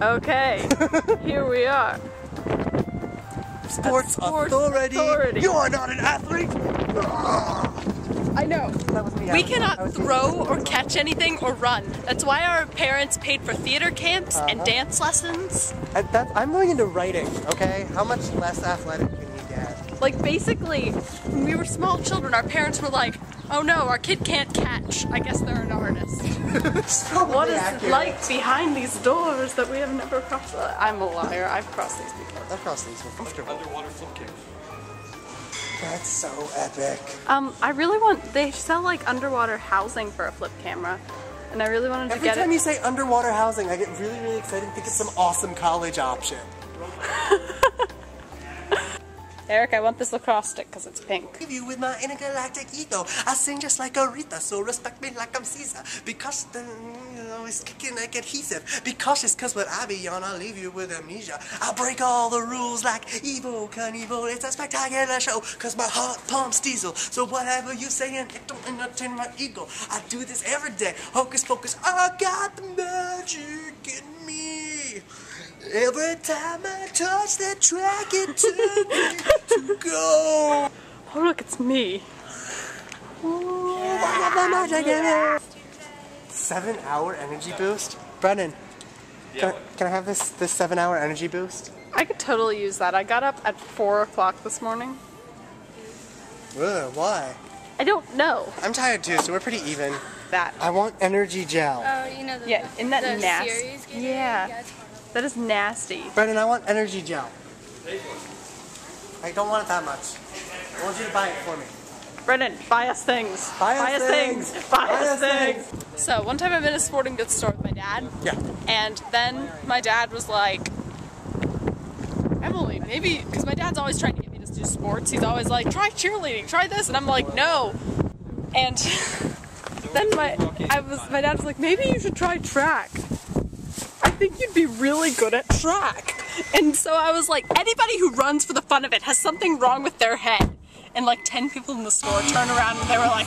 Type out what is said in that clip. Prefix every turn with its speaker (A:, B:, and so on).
A: Okay, here we are.
B: Sports,
A: Sports
B: authority.
A: authority.
B: You are not an athlete.
A: I know.
B: That was me.
A: We
B: I was- I
A: cannot throw or catch anything or run. That's why our parents paid for theater camps and
B: Uh-huh.
A: dance lessons.
B: I, that, I'm going into writing. Okay, how much less athletic can you get?
A: Like basically, when we were small children, our parents were like, "Oh no, our kid can't catch. I guess they're an artist." What is it like behind these doors that we have never crossed? Uh, I'm a liar. I've crossed these before.
B: I've crossed these before.
C: Underwater flip cam.
B: That's so epic.
A: Um, I really want. They sell like underwater housing for a flip camera, and I really wanted to
B: Every
A: get
B: time
A: it.
B: you say underwater housing, I get really, really excited and think it's some awesome college option.
A: Eric, I want this lacrosse stick because it's pink.
B: You with my intergalactic ego. I sing just like Aretha, so respect me like I'm Caesar. Because the, kicking like adhesive. Be cautious, cause I be on, I'll leave you with amnesia. I break all the rules like Knievel. It's a spectacular show, cause my heart pumps diesel. So whatever you say, and it don't entertain my ego. I do this every day. Hocus pocus, I got the magic in me. Every time I touch that track, it tells me to go.
A: Oh look, it's me.
B: Seven hour energy boost? Brennan, can, I, can I have this, this seven hour energy boost?
A: I could totally use that. I got up at four o'clock this morning.
B: Ugh, why?
A: I don't know
B: I'm tired too, so we're pretty even.
A: that.
B: I want energy gel.
D: Oh, you know the,
A: Yeah, isn't that
D: the
A: nasty?
D: series game?
A: Yeah.
D: It's fun.
A: That is nasty.
B: Brendan, I want energy gel. I don't want it that much. I want you to buy it for me.
A: Brendan, buy us things.
B: Buy us things.
A: Buy,
B: Buy
A: us
B: us
A: things. So one time I'm in a sporting goods store with my dad,
B: Yeah.
A: and then my dad was like, Emily, maybe because my dad's always trying to get me to do sports. He's always like, try cheerleading, try this, and I'm like, no. And then my I was my dad was like, maybe you should try track. I think you'd be really good at track. And so I was like, anybody who runs for the fun of it has something wrong with their head. And like 10 people in the store turned around and they were like,